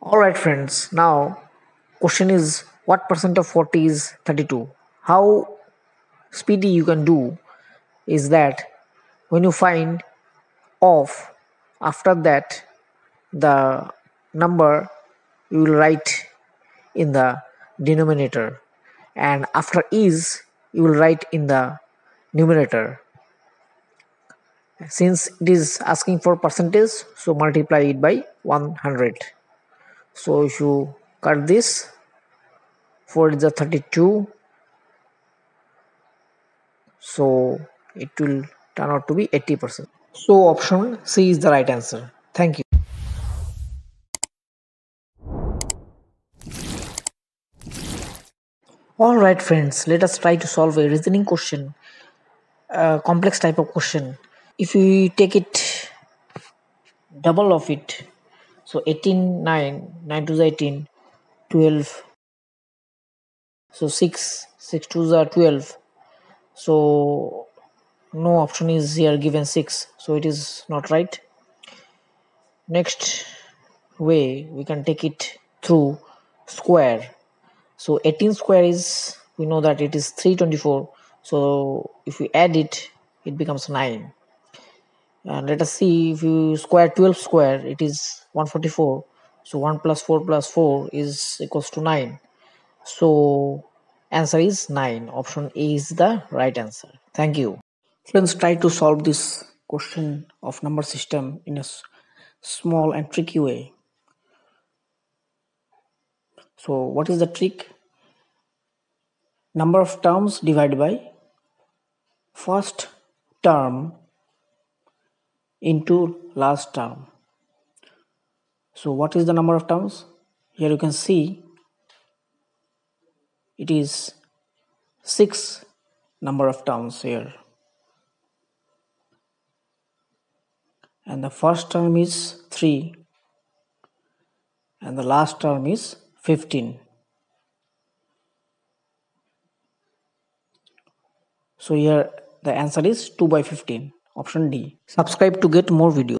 Alright friends, now question is what percent of 40 is 32? How speedy you can do is that when you find of after that the number you will write in the denominator. And after is you will write in the numerator. Since it is asking for percentage so multiply it by 100 so if you cut this 4 is the 32 so it will turn out to be 80 percent. So option c is the right answer. Thank you. Alright friends, let us try to solve a reasoning question, a complex type of question. If we take it double of it, so 18, 9, 9 to 18, 12, so 6, 6 to the 12, so no option is here given 6, so it is not right. Next way we can take it through square. So 18 square is we know that it is 324 so if we add it it becomes 9 and let us see if you square 12 square it is 144 so 1 plus 4 plus 4 is equals to 9 so answer is 9 option a is the right answer. Thank you. Friends try to solve this question of number system in a small and tricky way. So what is the trick? Number of terms divided by first term into last term. So what is the number of terms? Here you can see it is 6 number of terms here. And the first term is 3 and the last term is 15 so here the answer is 2 by 15 option d. Subscribe to get more videos